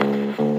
Música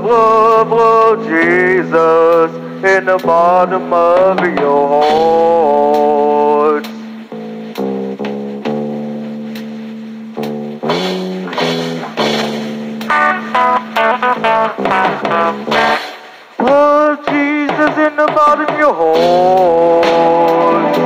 the love of Jesus in the bottom of your heart. Put Jesus in the bottom of your heart.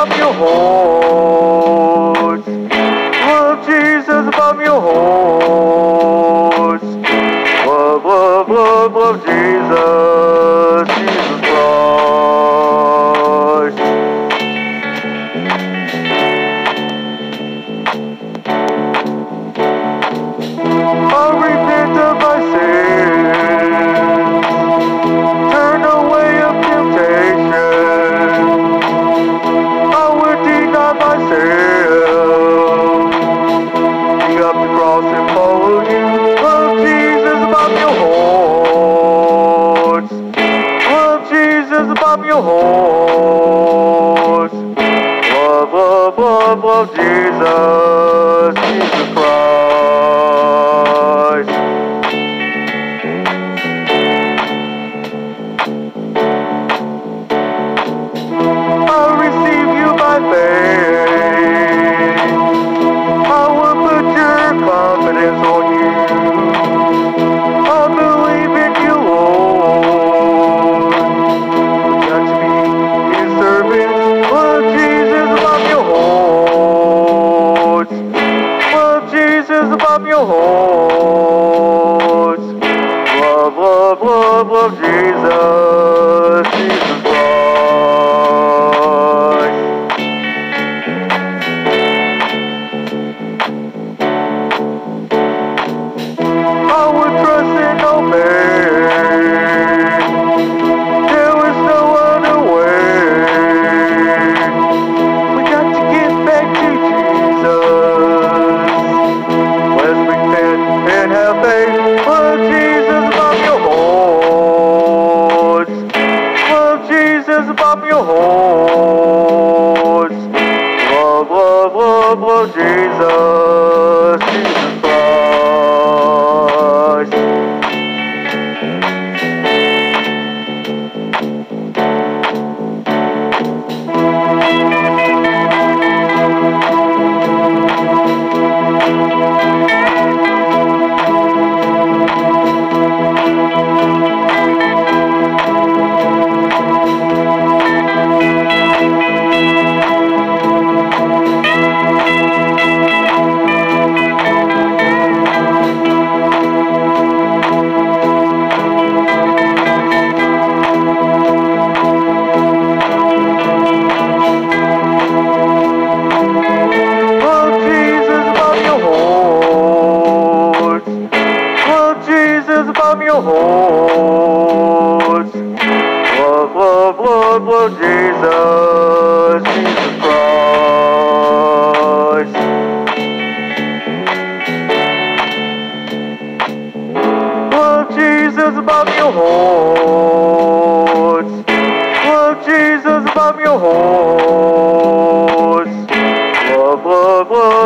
Bum your horse. Will Jesus bum your horse. Love, love, love, love Jesus.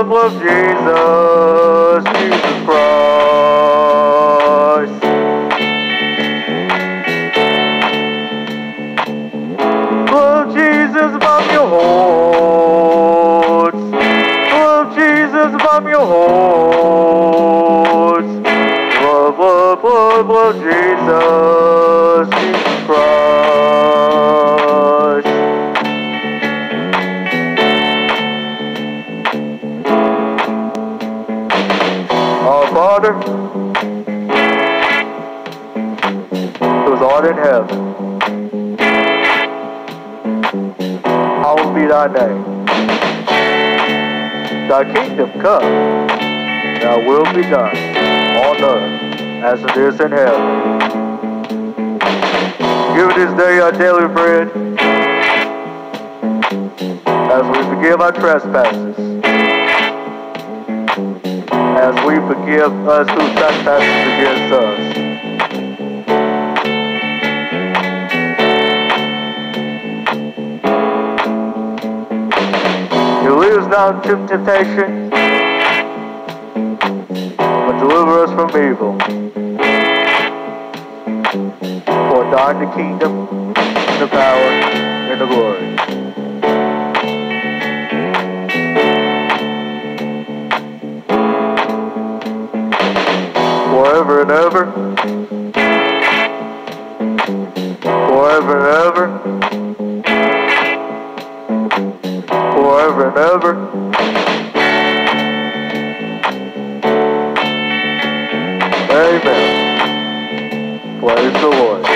Blood, Jesus, Father, who art in heaven, hallowed be thy name. Thy kingdom come, thy will be done, on earth as it is in heaven. Give this day our daily bread, as we forgive our trespasses, as we forgive us who trespasses against us. You lead us not into temptation, but deliver us from evil. For thine the kingdom, the power, and the glory. And ever. Forever and ever. Forever and ever. Amen. Praise the Lord.